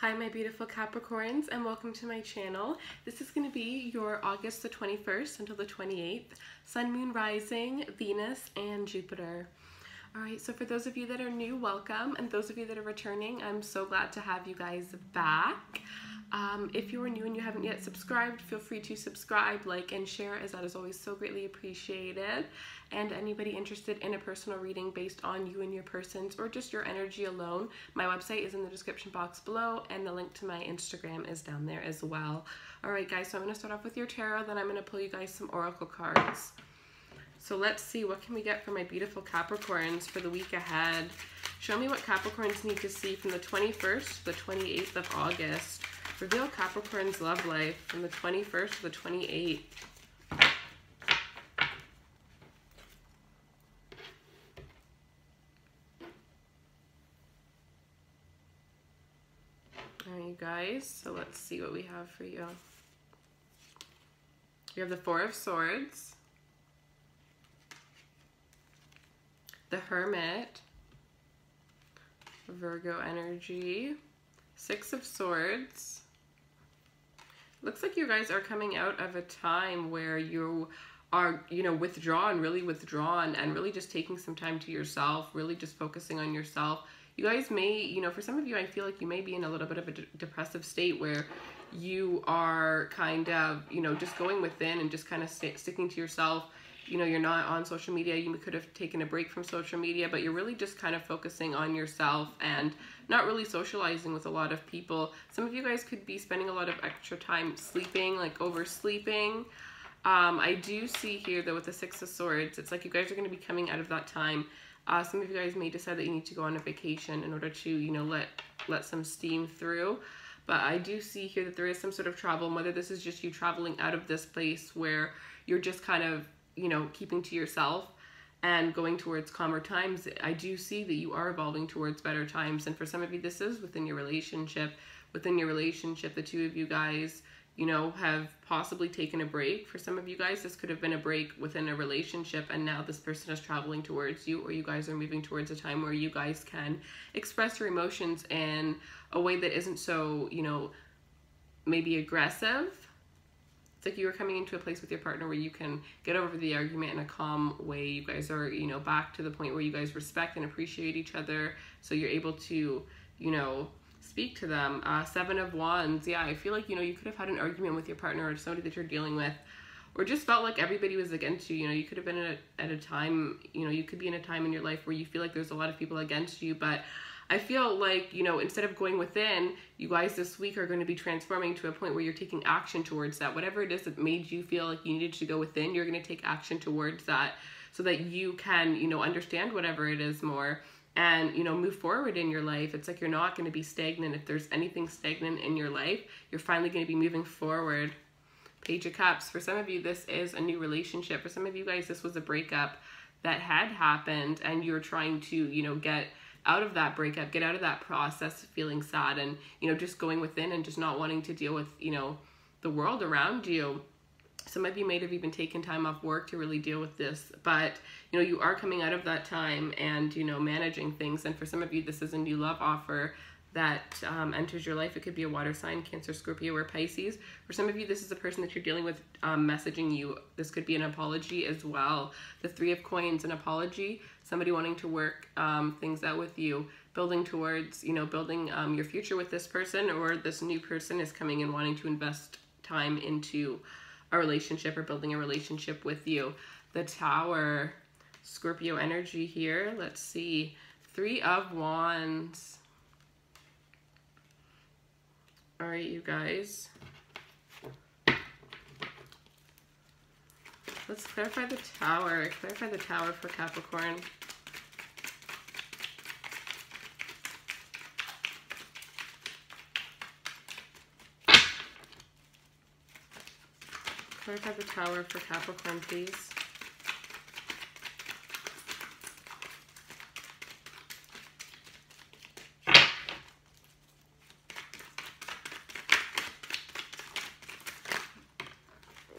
Hi my beautiful Capricorns and welcome to my channel. This is going to be your August the 21st until the 28th, Sun, Moon, Rising, Venus, and Jupiter. Alright, so for those of you that are new, welcome, and those of you that are returning, I'm so glad to have you guys back. Um, if you are new and you haven't yet subscribed, feel free to subscribe, like, and share as that is always so greatly appreciated. And anybody interested in a personal reading based on you and your persons or just your energy alone, my website is in the description box below and the link to my Instagram is down there as well. Alright guys, so I'm going to start off with your tarot, then I'm going to pull you guys some oracle cards. So let's see, what can we get for my beautiful Capricorns for the week ahead? Show me what Capricorns need to see from the 21st to the 28th of August. Reveal Capricorn's love life from the 21st to the 28th. Alright, you guys, so let's see what we have for you. We have the Four of Swords, the Hermit, Virgo energy, Six of Swords, looks like you guys are coming out of a time where you are, you know, withdrawn, really withdrawn, and really just taking some time to yourself, really just focusing on yourself. You guys may, you know, for some of you, I feel like you may be in a little bit of a depressive state where you are kind of, you know, just going within and just kind of st sticking to yourself you know, you're not on social media, you could have taken a break from social media, but you're really just kind of focusing on yourself and not really socializing with a lot of people. Some of you guys could be spending a lot of extra time sleeping, like oversleeping. Um, I do see here though with the Six of Swords, it's like you guys are going to be coming out of that time. Uh, some of you guys may decide that you need to go on a vacation in order to, you know, let let some steam through. But I do see here that there is some sort of travel, whether this is just you traveling out of this place where you're just kind of you know, keeping to yourself and going towards calmer times, I do see that you are evolving towards better times. And for some of you, this is within your relationship. Within your relationship, the two of you guys, you know, have possibly taken a break. For some of you guys, this could have been a break within a relationship, and now this person is traveling towards you, or you guys are moving towards a time where you guys can express your emotions in a way that isn't so, you know, maybe aggressive it's like you are coming into a place with your partner where you can get over the argument in a calm way. You guys are, you know, back to the point where you guys respect and appreciate each other. So you're able to, you know, speak to them. Uh, seven of Wands. Yeah, I feel like, you know, you could have had an argument with your partner or somebody that you're dealing with or just felt like everybody was against you. You know, you could have been at a, at a time, you know, you could be in a time in your life where you feel like there's a lot of people against you, but I feel like, you know, instead of going within, you guys this week are going to be transforming to a point where you're taking action towards that. Whatever it is that made you feel like you needed to go within, you're going to take action towards that so that you can, you know, understand whatever it is more and, you know, move forward in your life. It's like you're not going to be stagnant. If there's anything stagnant in your life, you're finally going to be moving forward. Page of Cups. For some of you, this is a new relationship. For some of you guys, this was a breakup that had happened and you're trying to, you know, get out of that breakup, get out of that process feeling sad and, you know, just going within and just not wanting to deal with, you know, the world around you. Some of you may have even taken time off work to really deal with this, but you know, you are coming out of that time and, you know, managing things. And for some of you, this is a new love offer that um, enters your life. It could be a water sign, Cancer, Scorpio, or Pisces. For some of you, this is a person that you're dealing with um, messaging you. This could be an apology as well. The Three of Coins, an apology, somebody wanting to work um, things out with you, building towards, you know, building um, your future with this person, or this new person is coming and wanting to invest time into a relationship or building a relationship with you. The Tower, Scorpio energy here. Let's see. Three of Wands all right, you guys. Let's clarify the tower. Clarify the tower for Capricorn. Clarify the tower for Capricorn, please.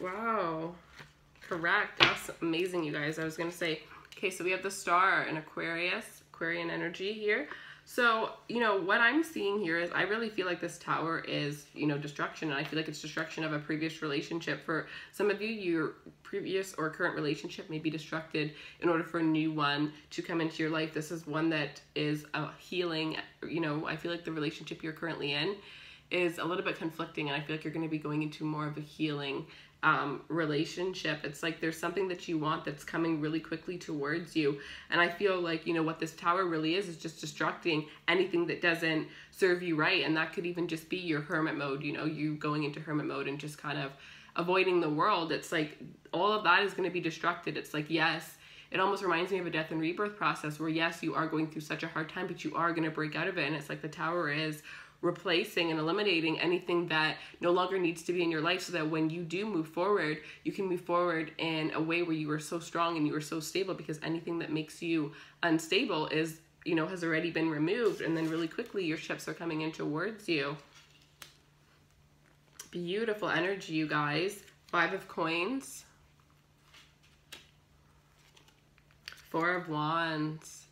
Wow. Correct. That's amazing, you guys. I was going to say, okay, so we have the star in Aquarius, Aquarian energy here. So, you know, what I'm seeing here is I really feel like this tower is, you know, destruction. And I feel like it's destruction of a previous relationship. For some of you, your previous or current relationship may be destructed in order for a new one to come into your life. This is one that is a healing, you know, I feel like the relationship you're currently in is a little bit conflicting. And I feel like you're going to be going into more of a healing um, relationship. It's like there's something that you want that's coming really quickly towards you. And I feel like, you know, what this tower really is, is just destructing anything that doesn't serve you right. And that could even just be your hermit mode, you know, you going into hermit mode and just kind of avoiding the world. It's like all of that is going to be destructed. It's like, yes, it almost reminds me of a death and rebirth process where, yes, you are going through such a hard time, but you are going to break out of it. And it's like the tower is replacing and eliminating anything that no longer needs to be in your life so that when you do move forward, you can move forward in a way where you are so strong and you are so stable because anything that makes you unstable is, you know, has already been removed and then really quickly your ships are coming in towards you. Beautiful energy, you guys. Five of coins. Four of wands.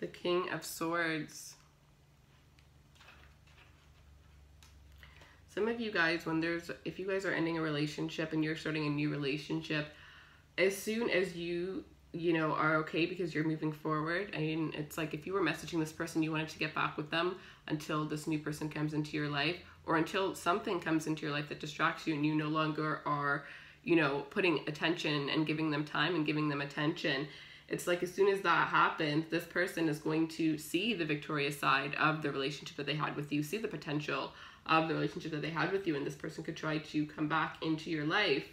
The King of Swords. Some of you guys, when there's, if you guys are ending a relationship and you're starting a new relationship, as soon as you, you know, are okay because you're moving forward, I mean, it's like if you were messaging this person, you wanted to get back with them until this new person comes into your life or until something comes into your life that distracts you and you no longer are, you know, putting attention and giving them time and giving them attention it's like as soon as that happens, this person is going to see the victorious side of the relationship that they had with you, see the potential of the relationship that they had with you, and this person could try to come back into your life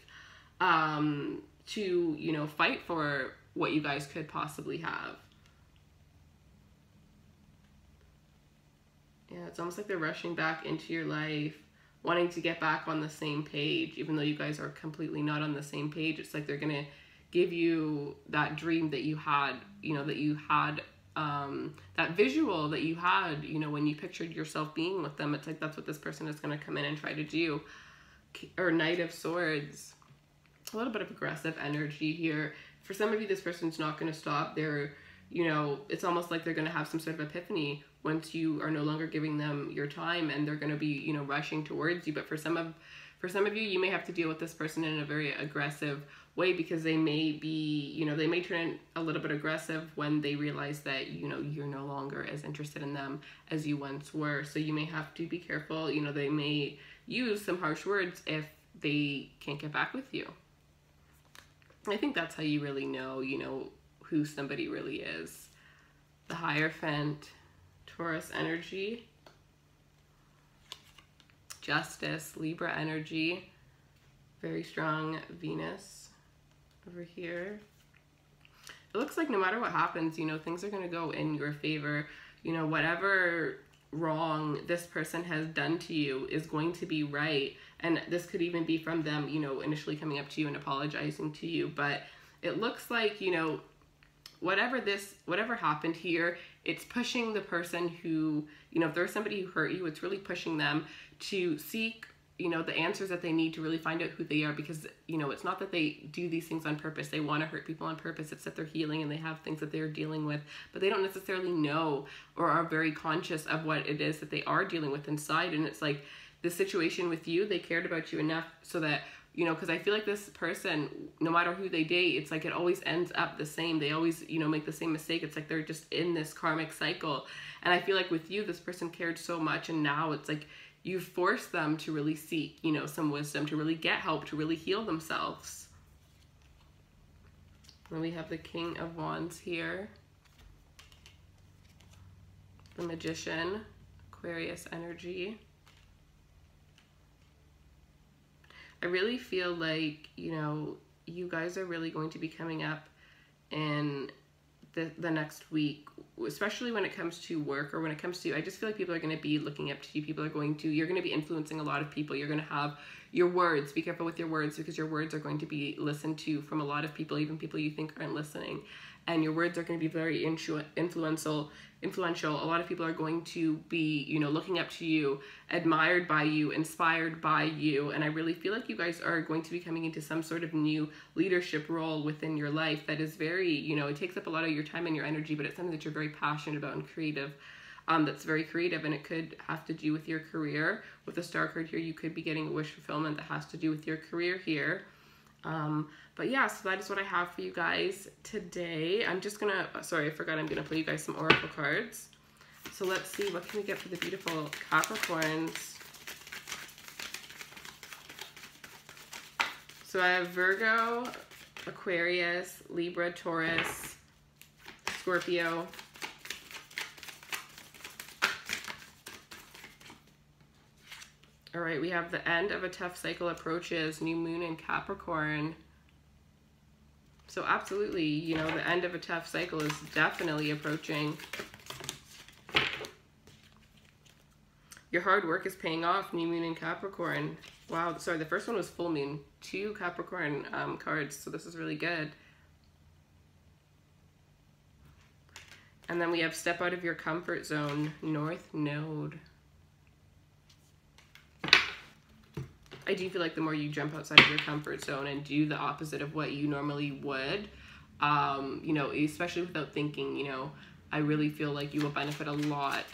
um, to, you know, fight for what you guys could possibly have. Yeah, it's almost like they're rushing back into your life, wanting to get back on the same page, even though you guys are completely not on the same page. It's like they're going to give you that dream that you had, you know, that you had um, that visual that you had, you know, when you pictured yourself being with them. It's like that's what this person is going to come in and try to do. Or Knight of Swords. A little bit of aggressive energy here. For some of you, this person's not going to stop. They're, you know, it's almost like they're going to have some sort of epiphany once you are no longer giving them your time and they're going to be, you know, rushing towards you. But for some of for some of you, you may have to deal with this person in a very aggressive way because they may be, you know, they may turn a little bit aggressive when they realize that, you know, you're no longer as interested in them as you once were. So you may have to be careful. You know, they may use some harsh words if they can't get back with you. I think that's how you really know, you know, who somebody really is. The Hierophant, Taurus energy, Justice, Libra energy, very strong Venus over here. It looks like no matter what happens, you know, things are going to go in your favor. You know, whatever wrong this person has done to you is going to be right. And this could even be from them, you know, initially coming up to you and apologizing to you. But it looks like, you know, whatever this, whatever happened here, it's pushing the person who, you know, if there's somebody who hurt you, it's really pushing them to seek you know the answers that they need to really find out who they are because you know it's not that they do these things on purpose. They want to hurt people on purpose. It's that they're healing and they have things that they're dealing with but they don't necessarily know or are very conscious of what it is that they are dealing with inside. And it's like the situation with you they cared about you enough so that you know because i feel like this person no matter who they date it's like it always ends up the same they always you know make the same mistake it's like they're just in this karmic cycle and i feel like with you this person cared so much and now it's like you force them to really seek, you know, some wisdom, to really get help, to really heal themselves. And we have the King of Wands here. The Magician, Aquarius energy. I really feel like, you know, you guys are really going to be coming up in the, the next week, especially when it comes to work or when it comes to, I just feel like people are going to be looking up to you. People are going to, you're going to be influencing a lot of people. You're going to have your words. Be careful with your words because your words are going to be listened to from a lot of people, even people you think aren't listening. And your words are going to be very influ- influential influential. A lot of people are going to be you know looking up to you admired by you inspired by you and i really feel like you guys are going to be coming into some sort of new leadership role within your life that is very you know it takes up a lot of your time and your energy but it's something that you're very passionate about and creative um, that's very creative and it could have to do with your career. With the star card here you could be getting a wish fulfillment that has to do with your career here um, but yeah, so that is what I have for you guys today. I'm just gonna, sorry, I forgot I'm gonna play you guys some oracle cards. So let's see, what can we get for the beautiful Capricorns? So I have Virgo, Aquarius, Libra, Taurus, Scorpio. All right, we have the end of a tough cycle approaches, new moon in Capricorn. So absolutely, you know, the end of a tough cycle is definitely approaching. Your hard work is paying off, new moon in Capricorn. Wow, sorry, the first one was full moon. Two Capricorn um, cards, so this is really good. And then we have step out of your comfort zone, North Node. I do feel like the more you jump outside of your comfort zone and do the opposite of what you normally would, um, you know, especially without thinking, you know, I really feel like you will benefit a lot,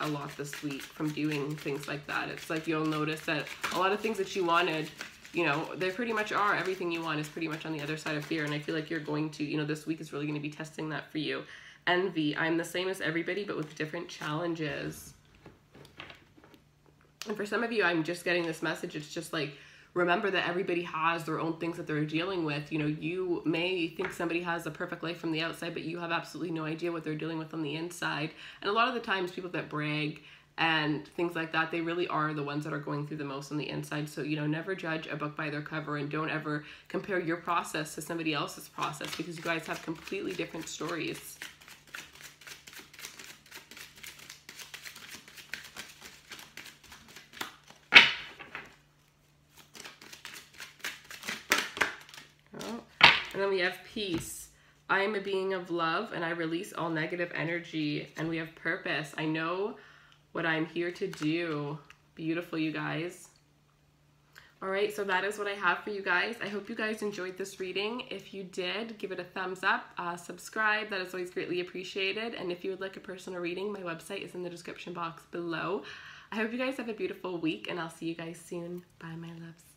a lot this week from doing things like that. It's like you'll notice that a lot of things that you wanted, you know, they pretty much are. Everything you want is pretty much on the other side of fear. And I feel like you're going to, you know, this week is really going to be testing that for you. Envy. I'm the same as everybody, but with different challenges. And for some of you, I'm just getting this message. It's just like, remember that everybody has their own things that they're dealing with. You know, you may think somebody has a perfect life from the outside, but you have absolutely no idea what they're dealing with on the inside. And a lot of the times, people that brag and things like that, they really are the ones that are going through the most on the inside. So, you know, never judge a book by their cover and don't ever compare your process to somebody else's process because you guys have completely different stories. And then we have peace. I am a being of love and I release all negative energy. And we have purpose. I know what I'm here to do. Beautiful, you guys. All right, so that is what I have for you guys. I hope you guys enjoyed this reading. If you did, give it a thumbs up, uh, subscribe. That is always greatly appreciated. And if you would like a personal reading, my website is in the description box below. I hope you guys have a beautiful week, and I'll see you guys soon. Bye, my loves.